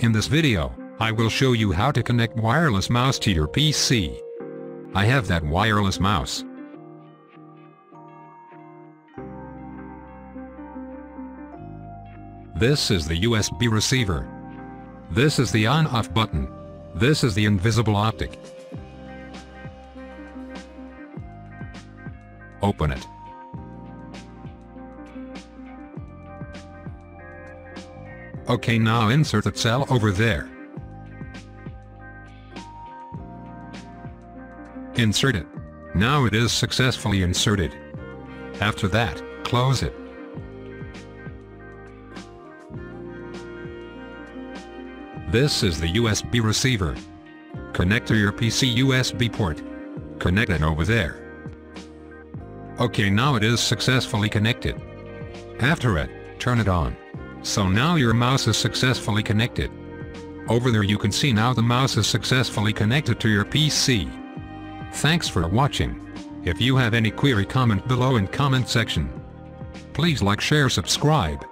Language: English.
In this video, I will show you how to connect wireless mouse to your PC. I have that wireless mouse. This is the USB receiver. This is the on-off button. This is the invisible optic. Open it. Okay now insert the cell over there. Insert it. Now it is successfully inserted. After that, close it. This is the USB receiver. Connect to your PC USB port. Connect it over there. Okay now it is successfully connected. After it, turn it on. So now your mouse is successfully connected. Over there you can see now the mouse is successfully connected to your PC. Thanks for watching. If you have any query comment below in comment section. Please like share subscribe.